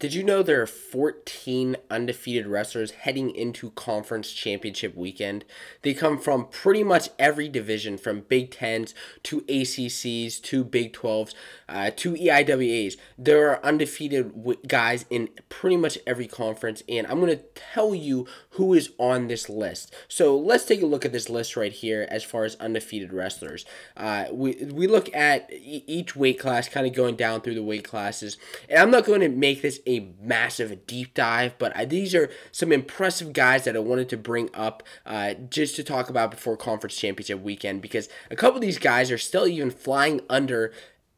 Did you know there are 14 undefeated wrestlers heading into conference championship weekend? They come from pretty much every division, from Big Tens to ACCs to Big 12s uh, to EIWAs. There are undefeated guys in pretty much every conference, and I'm going to tell you who is on this list. So let's take a look at this list right here as far as undefeated wrestlers. Uh, we, we look at e- each weight class, kind of going down through the weight classes, and I'm not going to make this a massive deep dive, but I, these are some impressive guys that I wanted to bring up uh, just to talk about before conference championship weekend because a couple of these guys are still even flying under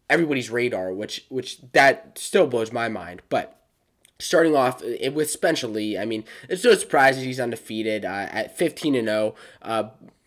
everybody's radar, which which that still blows my mind, but starting off uh, with Spencer Lee, I mean, it's no surprise he's undefeated uh, at 15 and 0. Uh,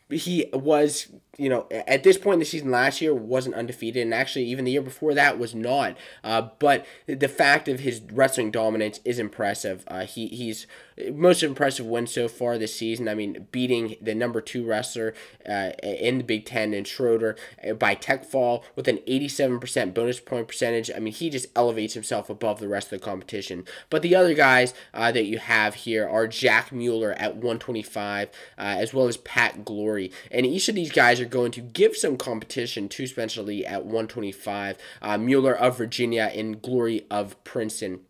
he was you know, at this point in the season last year wasn't undefeated, and actually even the year before that was not. Uh, but the fact of his wrestling dominance is impressive. Uh, he he's most impressive win so far this season. I mean, beating the number two wrestler uh, in the Big Ten and Schroeder uh, by tech fall with an 87% bonus point percentage. I mean, he just elevates himself above the rest of the competition. But the other guys uh, that you have here are Jack Mueller at 125, uh, as well as Pat Glory, and each of these guys are going to give some competition to Spencer Lee at 125. Uh, Mueller of Virginia and Glory of Princeton.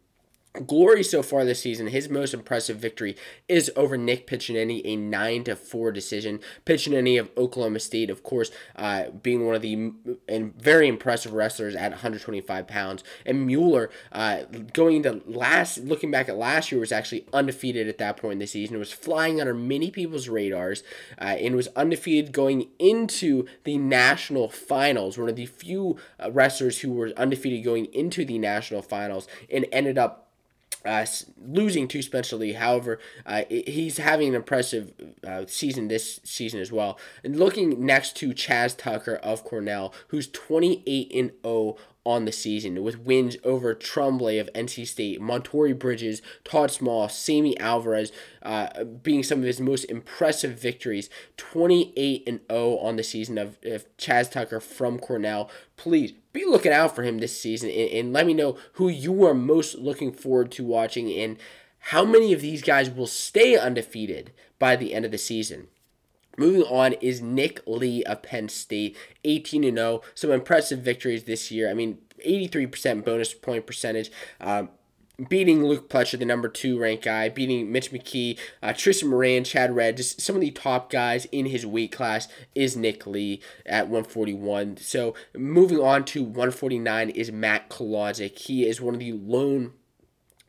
Glory so far this season, his most impressive victory is over Nick Piccininni, a 9 to 4 decision. Piccininni of Oklahoma State, of course, uh, being one of the and very impressive wrestlers at 125 pounds. And Mueller, uh, going into last, looking back at last year, was actually undefeated at that point in the season. It was flying under many people's radars uh, and was undefeated going into the national finals. One of the few uh, wrestlers who were undefeated going into the national finals and ended up uh, losing to Spencer Lee. However, uh, he's having an impressive uh, season this season as well. And looking next to Chas Tucker of Cornell, who's 28 and 0 on the season with wins over Tremblay of NC State, Montori Bridges, Todd Small, Sammy Alvarez uh, being some of his most impressive victories. 28 and 0 on the season of, of Chas Tucker from Cornell. Please be looking out for him this season and, and let me know who you are most looking forward to watching and how many of these guys will stay undefeated by the end of the season. Moving on is Nick Lee of Penn State, 18 0. Some impressive victories this year. I mean, 83% bonus point percentage. Um, beating Luke Pletcher, the number two ranked guy, beating Mitch McKee, uh, Tristan Moran, Chad Red, just some of the top guys in his weight class is Nick Lee at 141. So moving on to 149 is Matt Kolodzik. He is one of the lone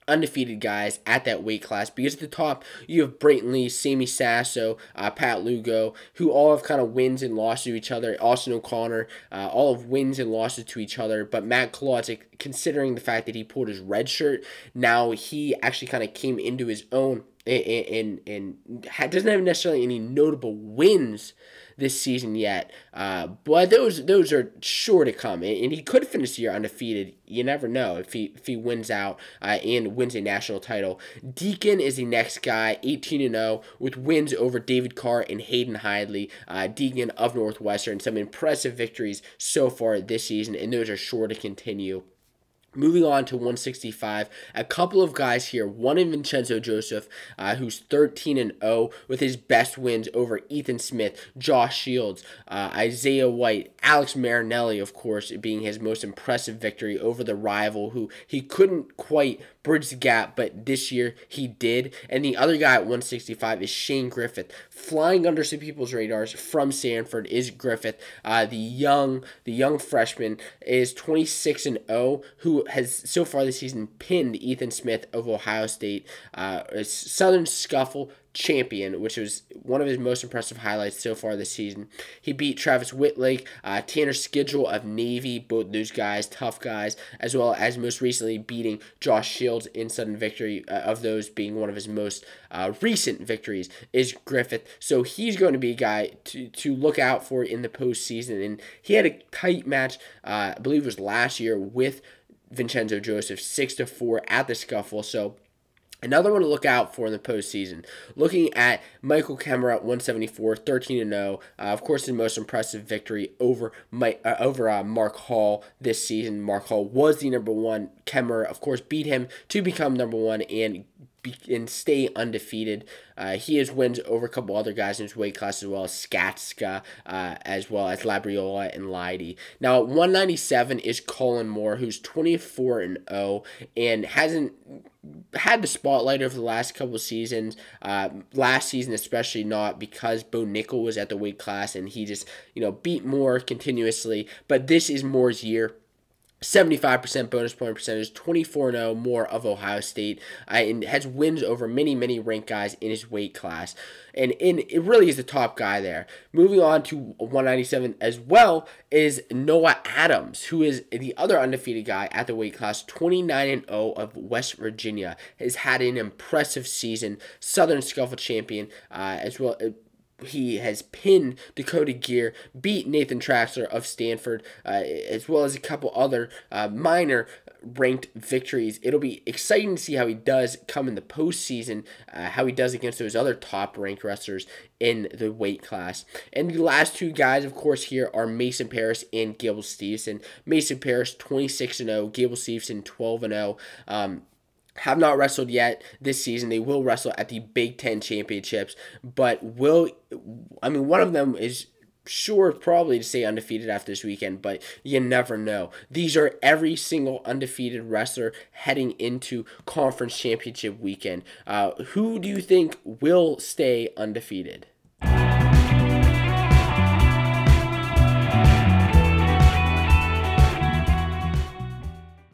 undefeated guys at that weight class because at the top you have Brayton Lee, Sammy Sasso, uh, Pat Lugo, who all have kind of wins and losses to each other. Austin O'Connor, uh, all of wins and losses to each other. But Matt Kolodzik, considering the fact that he pulled his red shirt, now he actually kind of came into his own and and, and doesn't have necessarily any notable wins this season yet. Uh, but those those are sure to come, and he could finish the year undefeated. You never know if he if he wins out uh, and wins a national title. Deakin is the next guy, 18 and 0 with wins over David Carr and Hayden Hidlay. Uh, Deakin of Northwestern, some impressive victories so far this season, and those are sure to continue. Moving on to 165, a couple of guys here. One in Vincenzo Joseph, uh, who's 13 and 0 with his best wins over Ethan Smith, Josh Shields, uh, Isaiah White, Alex Marinelli, of course, being his most impressive victory over the rival who he couldn't quite bridge the gap, but this year he did. And the other guy at 165 is Shane Griffith, flying under some people's radars from Stanford. Is Griffith, uh, the young, the young freshman, is 26 and 0, who has so far this season pinned Ethan Smith of Ohio State. Uh, Southern Scuffle champion, which was one of his most impressive highlights so far this season. He beat Travis Wittlake, uh, Tanner Skidgel of Navy, both those guys, tough guys, as well as most recently beating Josh Shields in sudden victory, uh, of those being one of his most uh, recent victories, is Griffith. So he's going to be a guy to, to look out for in the postseason. And he had a tight match, uh, I believe it was last year, with Vincenzo Joseph, 6 to 4 at the scuffle. So Another one to look out for in the postseason. Looking at Michael Kemerer at 174, 13 0. Uh, of course, his most impressive victory over my, uh, over uh, Mark Hall this season. Mark Hall was the number one. Kemerer, of course, beat him to become number one and be, and stay undefeated. Uh, he has wins over a couple other guys in his weight class as well Skatzka, uh, as well as Labriola and Leidy. Now, 197 is Kollin Moore, who's 24 and 0 and hasn't had the spotlight over the last couple seasons. Uh, last season, especially not because Bo Nickal was at the weight class and he just you know beat Moore continuously. But this is Moore's year. 75% bonus point percentage, 24 0 Moore of Ohio State, uh, and has wins over many, many ranked guys in his weight class. And in it really is the top guy there. Moving on to 197 as well is Noah Adams, who is the other undefeated guy at the weight class, 29 and 0 of West Virginia. Has had an impressive season, Southern Scuffle champion, uh, as well he has pinned Dakota Geer, beat Nathan Traxler of Stanford, uh, as well as a couple other uh, minor ranked victories. It'll be exciting to see how he does come in the postseason, uh, how he does against those other top ranked wrestlers in the weight class. And the last two guys, of course, here are Mason Parris and Gable Steveson. Mason Parris 26 0, Gable Steveson 12 0. Um, have not wrestled yet this season. They will wrestle at the Big Ten Championships, but will I mean one of them is sure probably to stay undefeated after this weekend, but you never know. These are every single undefeated wrestler heading into conference championship weekend. Uh, who do you think will stay undefeated?